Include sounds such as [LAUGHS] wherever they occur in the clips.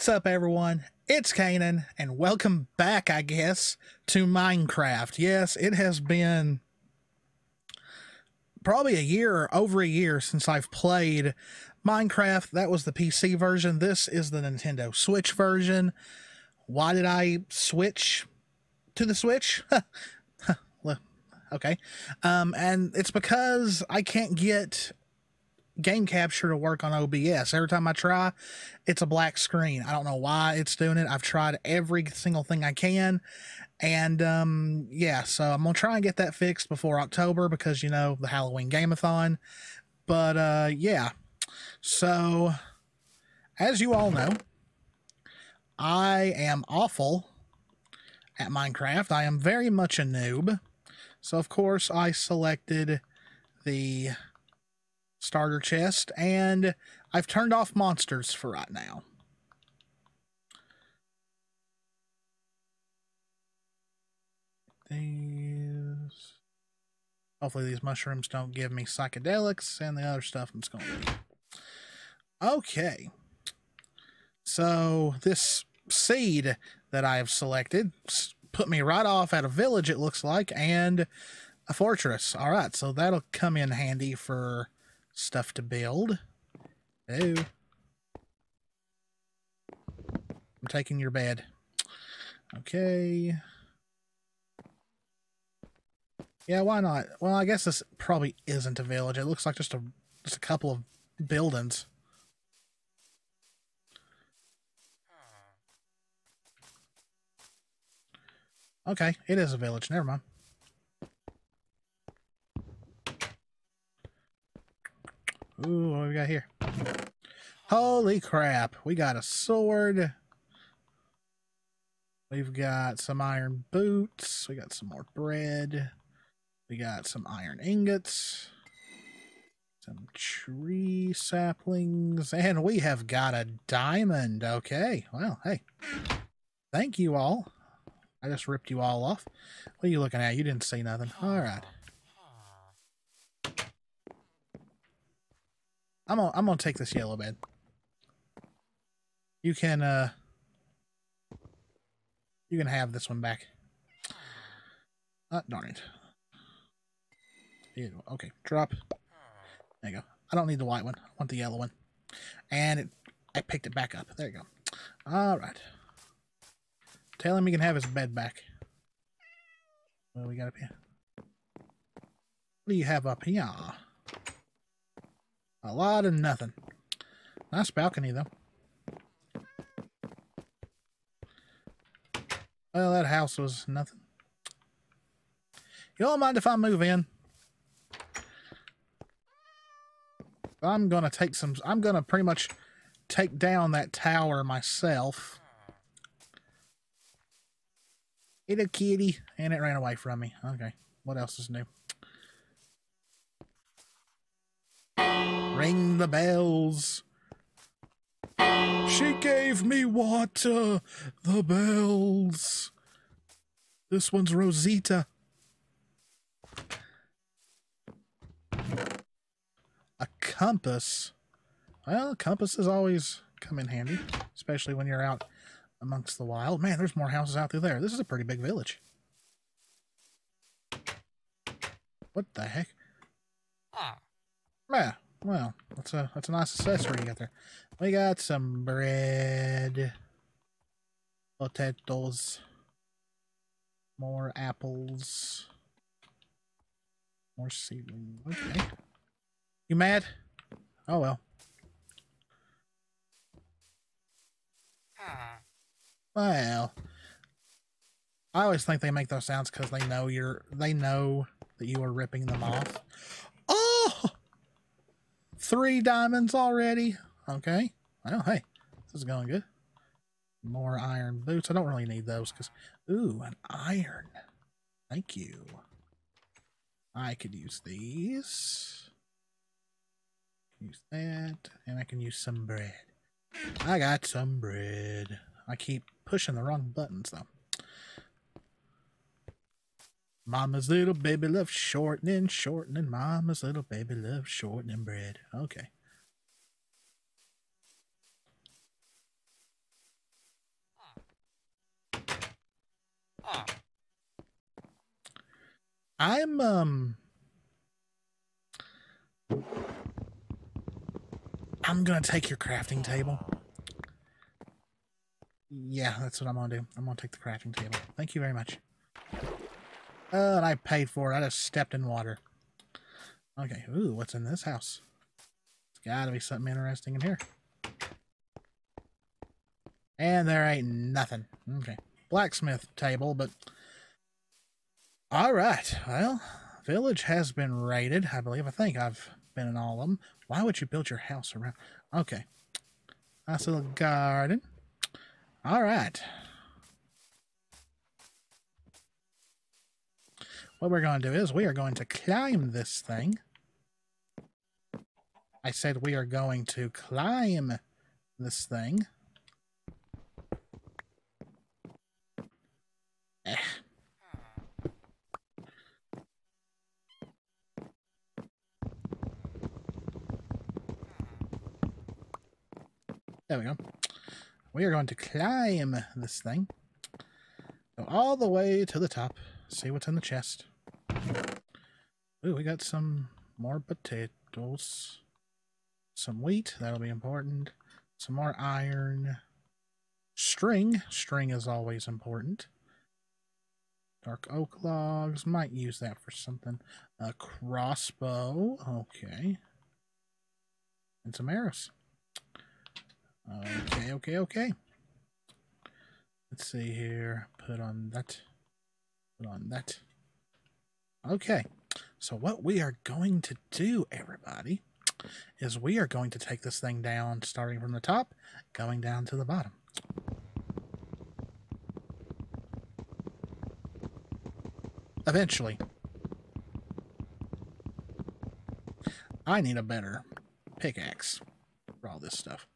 What's up, everyone? It's Cannan, and welcome back, I guess, to Minecraft. Yes, it has been probably a year over a year since I've played Minecraft. That was the PC version. This is the Nintendo Switch version. Why did I switch to the Switch? [LAUGHS] okay. Um, and it's because I can't get game capture to work on OBS. Every time I try, it's a black screen. I don't know why it's doing it. I've tried every single thing I can. And um, yeah, so I'm going to try and get that fixed before October because, you know, the Halloween Gameathon. But uh, yeah, so as you all know, I am awful at Minecraft. I am very much a noob. So, of course, I selected the starter chest, and I've turned off monsters for right now. These. Hopefully, these mushrooms don't give me psychedelics and the other stuff I'm just going to Okay. So, this seed that I have selected put me right off at a village, it looks like, and a fortress. All right, so that'll come in handy for stuff to build. Oh. I'm taking your bed. Okay. Yeah, why not? Well, I guess this probably isn't a village. It looks like just a just a couple of buildings. Okay, it is a village. Never mind. Ooh, what we got here? Holy crap. We got a sword. We've got some iron boots. We got some more bread. We got some iron ingots. Some tree saplings. And we have got a diamond. Okay. Well, hey. Thank you all. I just ripped you all off. What are you looking at? You didn't see nothing. All right. I'm gonna I'm gonna take this yellow bed. You can uh you can have this one back. Uh, darn it. Okay, drop. There you go. I don't need the white one. I want the yellow one. And it, I picked it back up. There you go. All right. Tell him he can have his bed back. What do we got up here? What do you have up here? A lot of nothing. Nice balcony, though. Well, that house was nothing. You don't mind if I move in? I'm going to take some... I'm going to pretty much take down that tower myself. Hit a kitty. And it ran away from me. Okay. What else is new? Ring the bells. She gave me water. The bells. This one's Rosita. A compass. Well, compasses always come in handy, especially when you're out amongst the wild. Man, there's more houses out through there. This is a pretty big village. What the heck? Ah. Yeah, well, that's a that's a nice accessory you got there. We got some bread, potatoes, more apples, more seedlings. Okay. You mad? Oh well. Well, I always think they make those sounds because they know you're they know that you are ripping them off. Three diamonds already. Okay. Well, hey, this is going good. More iron boots. I don't really need those because, ooh, an iron. Thank you. I could use these. Use that. And I can use some bread. I got some bread. I keep pushing the wrong buttons, though. Mama's little baby loves shortening, shortening. Mama's little baby loves shortening bread. Okay. I'm um I'm gonna take your crafting table. Yeah, that's what I'm gonna do. I'm gonna take the crafting table. Thank you very much. Uh, and I paid for it. I just stepped in water. Okay. Ooh, what's in this house? It's gotta be something interesting in here. And there ain't nothing. Okay. Blacksmith table, but all right. Well, village has been raided. I believe. I think I've been in all of them. Why would you build your house around? Okay. Nice little garden. All What we're going to do is we are going to climb this thing. I said we are going to climb this thing. Eh. There we go. We are going to climb this thing. Go all the way to the top. See what's in the chest. Ooh, we got some more potatoes. Some wheat. That'll be important. Some more iron. String. String is always important. Dark oak logs. Might use that for something. A crossbow. Okay. And some arrows. Okay, okay, okay. Let's see here. Put on that. Put on that. Okay. So what we are going to do, everybody, is we are going to take this thing down, starting from the top, going down to the bottom. Eventually. I need a better pickaxe for all this stuff.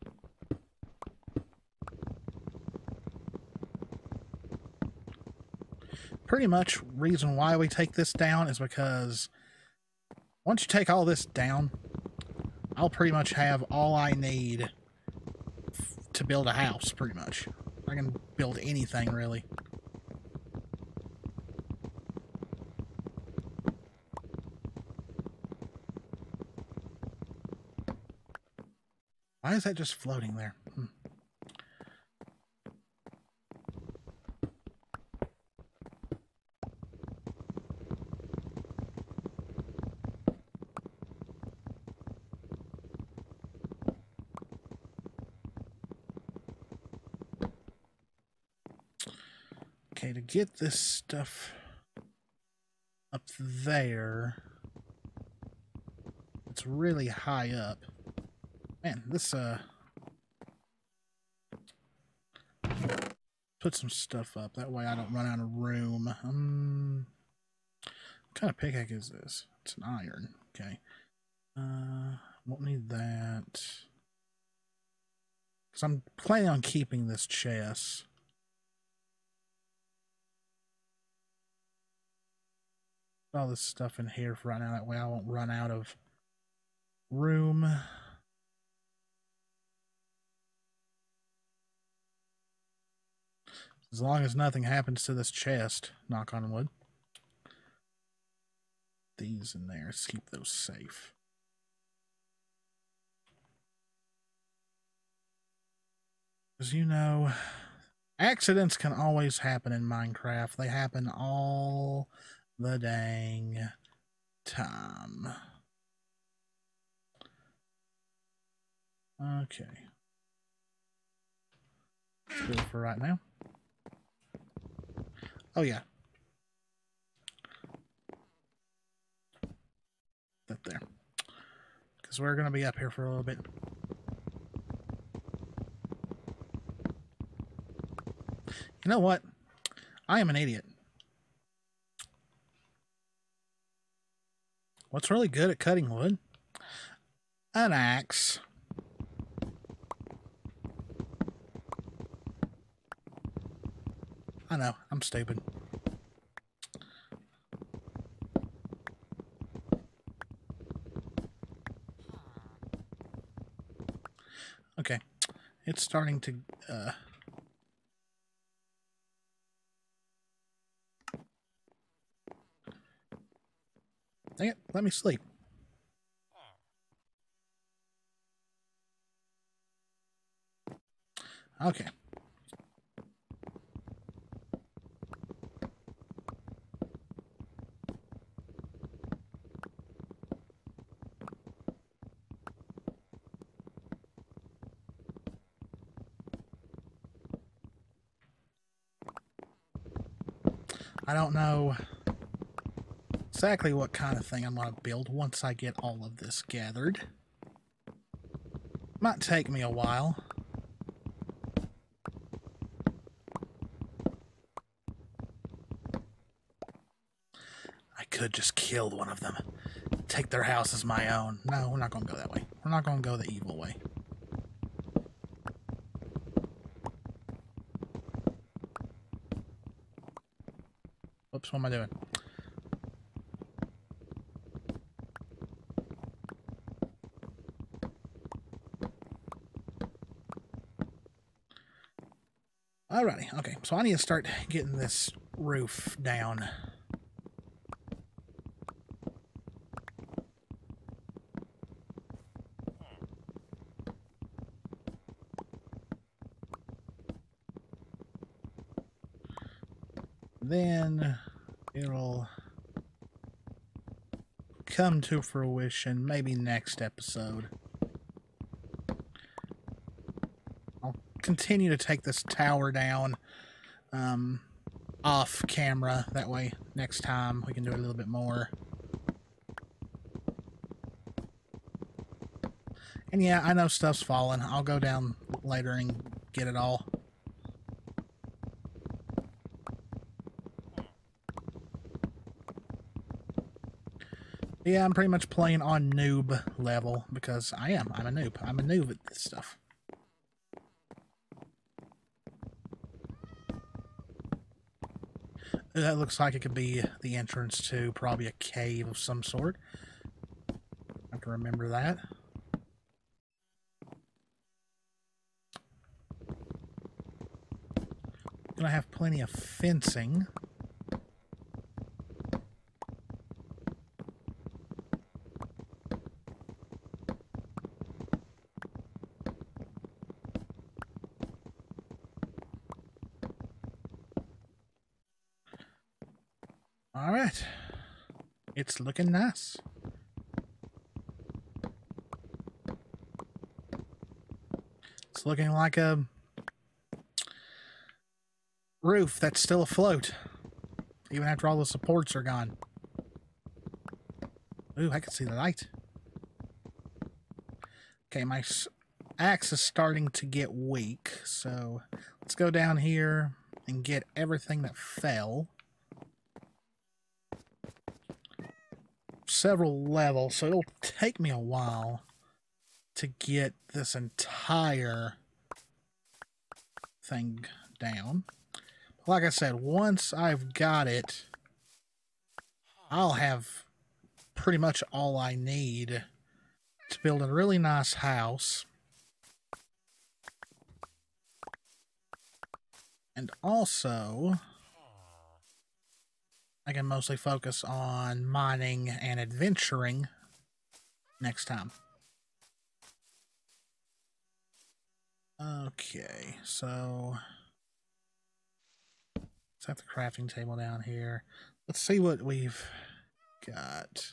pretty much reason why we take this down is because once you take all this down, I'll pretty much have all I need to build a house, pretty much. I can build anything, really. Why is that just floating there? Okay, to get this stuff up there, it's really high up. Man, this, uh, put some stuff up. That way I don't run out of room. Um, what kind of pickaxe is this? It's an iron. Okay. Uh, won't need that. Because I'm planning on keeping this chest. All this stuff in here for right now. That way I won't run out of room. As long as nothing happens to this chest, knock on wood. These in there, let's keep those safe. As you know, accidents can always happen in Minecraft. They happen all the dang time. Okay. Good for right now. Oh, yeah. That there. Because we're going to be up here for a little bit. You know what? I am an idiot. What's really good at cutting wood? An axe. I know, I'm stupid. Okay, it's starting to uh, Dang it, let me sleep. Okay. I don't know exactly what kind of thing I'm going to build once I get all of this gathered. Might take me a while. I could just kill one of them. Take their house as my own. No, we're not going to go that way. We're not going to go the evil way. Oops, what am I doing? Alrighty, okay, so I need to start getting this roof down. Then it'll come to fruition maybe next episode. Continue to take this tower down um, off camera. That way, next time we can do a little bit more. And yeah, I know stuff's falling. I'll go down later and get it all. Yeah, I'm pretty much playing on noob level because I am. I'm a noob. I'm a noob at this stuff. That looks like it could be the entrance to probably a cave of some sort. I have to remember that. Gonna have plenty of fencing. All right. It's looking nice. It's looking like a roof that's still afloat, even after all the supports are gone. Ooh, I can see the light. Okay, my axe is starting to get weak, so let's go down here and get everything that fell. Several levels, so it'll take me a while to get this entire thing down. Like I said, once I've got it, I'll have pretty much all I need to build a really nice house. And also, I can mostly focus on mining and adventuring next time. Okay, so let's have the crafting table down here. Let's see what we've got.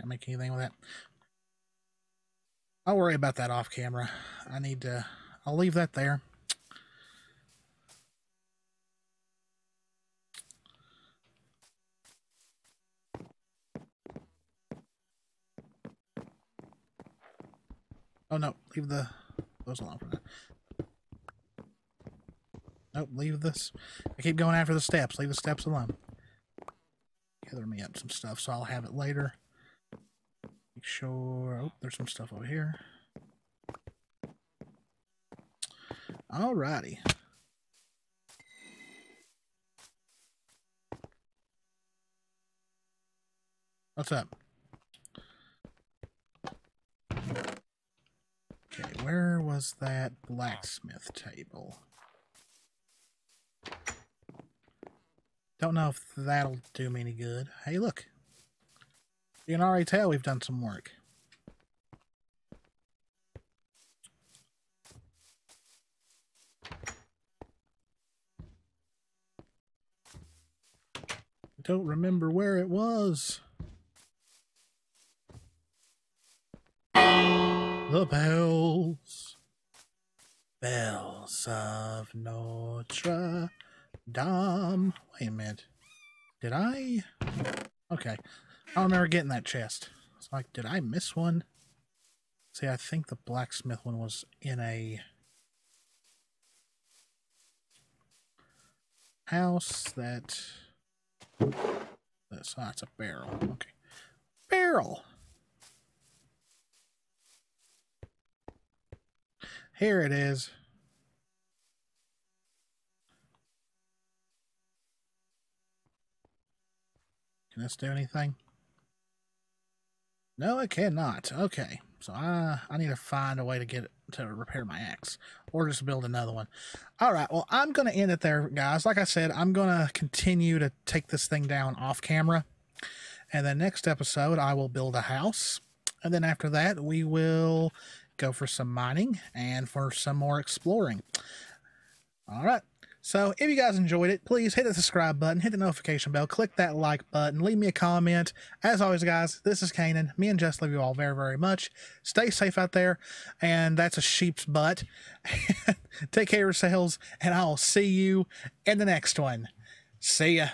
Can't make anything with that. I'll worry about that off camera. I need to, I'll leave that there. Oh no, leave the, those alone for now. Nope, leave this. I keep going after the steps. Leave the steps alone. Gather me up some stuff so I'll have it later. Sure. Oh, there's some stuff over here. Alrighty. What's up? Okay, where was that blacksmith table? Don't know if that'll do me any good. Hey, look. You can already tell we've done some work. I don't remember where it was. The bells. Bells of Notre Dame. Wait a minute. Did I? Okay. Oh, I don't remember getting that chest. It's like, did I miss one? See, I think the blacksmith one was in a house that that's, oh, that's a barrel. Okay. Barrel. Here it is. Can this do anything? No, it cannot. Okay. So I I need to find a way to get to repair my axe or just build another one. All right. Well, I'm going to end it there, guys. Like I said, I'm going to continue to take this thing down off camera. And then next episode, I will build a house. And then after that, we will go for some mining and for some more exploring. All right. So if you guys enjoyed it, please hit the subscribe button, hit the notification bell, click that like button, leave me a comment. As always, guys, this is Cannan. Me and Jess love you all very, very much. Stay safe out there. And that's a sheep's butt. [LAUGHS] Take care of yourselves, and I'll see you in the next one. See ya.